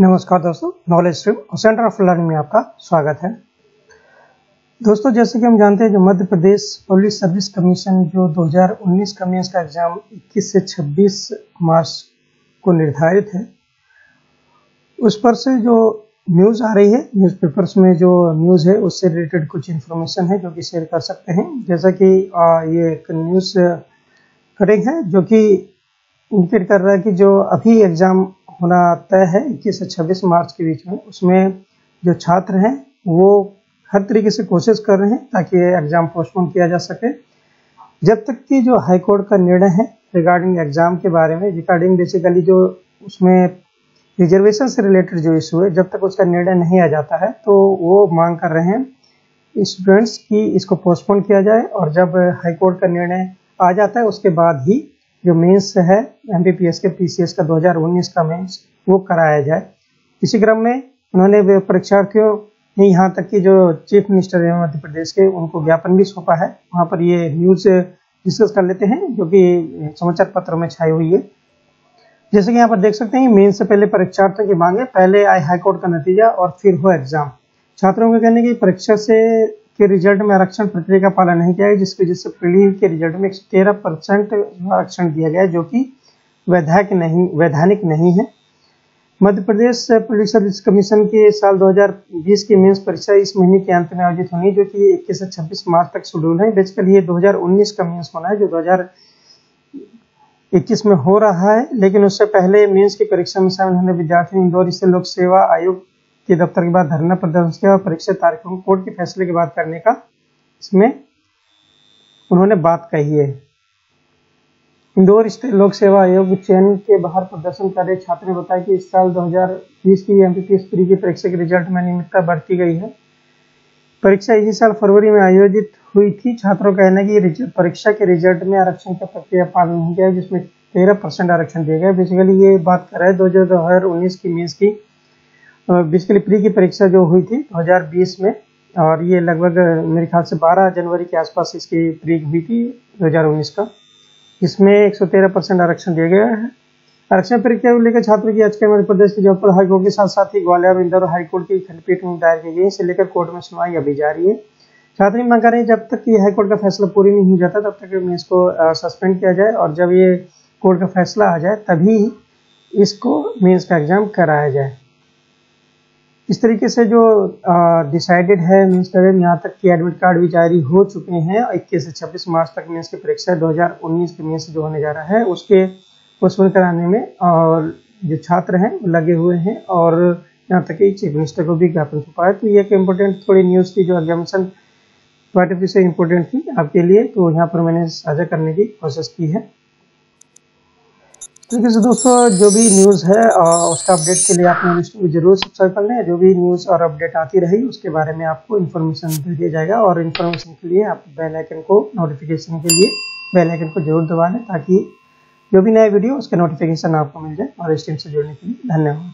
नमस्कार दोस्तों knowledge stream और सेंटर ऑफ़ लर्निंग में आपका स्वागत है। दोस्तों, जैसे कि हम जानते हैं जो Madhya Pradesh public service commission जो 2019 का मेंस का एग्ज़ाम 21 से 26 मार्च को निर्धारित है, उस पर से जो न्यूज़ आ रही है न्यूज़पेपर्स में जो न्यूज़ है, उससे रिलेटेड कुछ इन्फॉर्मेशन है जो कि शेयर कर सकते हैं। जैसा कि ये एक न्यूज़ कटिंग है जो कि इंडिकेट कर रहा है कि जो अभी एग्ज़ाम होना तय है, इक्कीस से छब्बीस मार्च के बीच में। उसमें जो छात्र हैं, वो हर तरीके से कोशिश कर रहे हैं ताकि ये एग्ज़ाम पोस्टपोन किया जा सके। जब तक कि जो हाई कोर्ट का निर्णय है रिगार्डिंग एग्ज़ाम के बारे में, रिगार्डिंग बेसिकली जो उसमें रिजर्वेशन से रिलेटेड जो इशू है, जब तक उसका निर्णय नहीं आ जाता है तो वो मांग कर रहे हैं स्टूडेंट्स की इसको पोस्टपोन किया जाए और जब हाई कोर्ट का निर्णय आ जाता है, उसके बाद ही जो मेंस है एम के पीसीएस का 2019 का मेंस वो कराया जाए। इसी क्रम में उन्होंने परीक्षार्थियों ने यहाँ तक कि जो चीफ मिनिस्टर है मध्य प्रदेश के, उनको ज्ञापन भी सौंपा है। वहाँ पर ये न्यूज़ डिस्कस कर लेते हैं, जो कि समाचार पत्रों में छाई हुई है। जैसे कि यहाँ पर देख सकते हैं मेंस से पहले परीक्षार्थियों की मांगे, पहले आए हाईकोर्ट का नतीजा और फिर हो एग्ज़ाम छात्रों का कहने की परीक्षा से के रिज़ल्ट में आरक्षण प्रक्रिया का पालन नहीं किया गया, जिसकी वजह से प्रीलिम के रिज़ल्ट में तेरह परसेंट आरक्षण दिया गया, जो कि वैधानिक नहीं वैधानिक नहीं है। Madhya Pradesh public service commission के साल 2020 की मेंस परीक्षा इस महीने के अंत में आयोजित होनी, जो कि 21 से 26 मार्च तक शेड्यूल है। बेसिकली ये 2019 का मेंस होना है, जो 2021 में हो रहा है, लेकिन उससे पहले मेंस की परीक्षा में शामिल होने विद्यार्थी इंदौर स्थित लोक सेवा आयोग के दफ्तर के बाद धरना प्रदर्शन किया और परीक्षा तारीखों को कोर्ट के फैसले के बाद करने का इसमें उन्होंने बात कही है। इंदौर स्थित लोक सेवा आयोग चयन के बाहर प्रदर्शन कर रहे छात्र ने बताया कि इस साल 2020 की एमपीपीएस प्री की परीक्षा के रिज़ल्ट में नियमितता बढ़ती गई है। परीक्षा इसी साल फरवरी में आयोजित हुई थी। छात्रों का कहना कि परीक्षा के रिज़ल्ट में आरक्षण का प्रक्रिया पालन नहीं किया जिसमें तेरह परसेंट आरक्षण दिया गया बेसिकली ये बात कर रहे हैं दो हज़ार उन्नीस की मीन्स की बेसिकली प्री की परीक्षा जो हुई थी 2020 में, और ये लगभग मेरे ख्याल से 12 जनवरी के आसपास इसकी प्री हुई थी 2019 का। इसमें 113 परसेंट आरक्षण दिया गया है। आरक्षण प्रक्रिया को लेकर छात्रों की याचिका मध्य प्रदेश के जयपुर हाईकोर्ट के साथ साथ ही ग्वालियर, इंदौर हाईकोर्ट की खंडपीठ में दायर की गई इसे लेकर कोर्ट में सुनवाई अभी जारी है। छात्र मांग कर रहे हैं जब तक ये हाईकोर्ट का फैसला पूरी नहीं हो जाता, तब तक इसको सस्पेंड किया जाए, और जब ये कोर्ट का फैसला आ जाए, तभी इसको मीन्स का एग्ज़ाम कराया जाए। इस तरीके से जो डिसाइडेड है मीन्स करें यहाँ तक कि एडमिट कार्ड भी जारी हो चुके हैं, इक्कीस से छब्बीस मार्च तक मीन्स की परीक्षा 2019 के मीन्स जो होने जा रहा है, उसके पोस्टपोन कराने में, और जो छात्र हैं लगे हुए हैं, और यहाँ तक कि चीफ मिनिस्टर को भी ज्ञापन सौंपा है तो ये एक इम्पोर्टेंट थोड़ी न्यूज़ थी जो एग्जामिनेशन पॉइंट ऑफ़ व्यू से इम्पोर्टेंट थी आपके लिए तो यहाँ पर मैंने साझा करने की कोशिश की है। है दोस्तों, जो भी न्यूज़ है उसका अपडेट के लिए आप मेरे ज़रूर सब्सक्राइब कर लें। जो भी न्यूज़ और अपडेट आती रही, उसके बारे में आपको इन्फॉर्मेशन दे दिया जाएगा और इन्फॉर्मेशन के लिए आप बेल आइकन को नोटिफिकेशन के लिए बेल आइकन को ज़रूर दबा लें ताकि जो भी नया वीडियो उसका नोटिफिकेशन आपको मिल जाए। और इस टीम से जुड़ने के लिए धन्यवाद।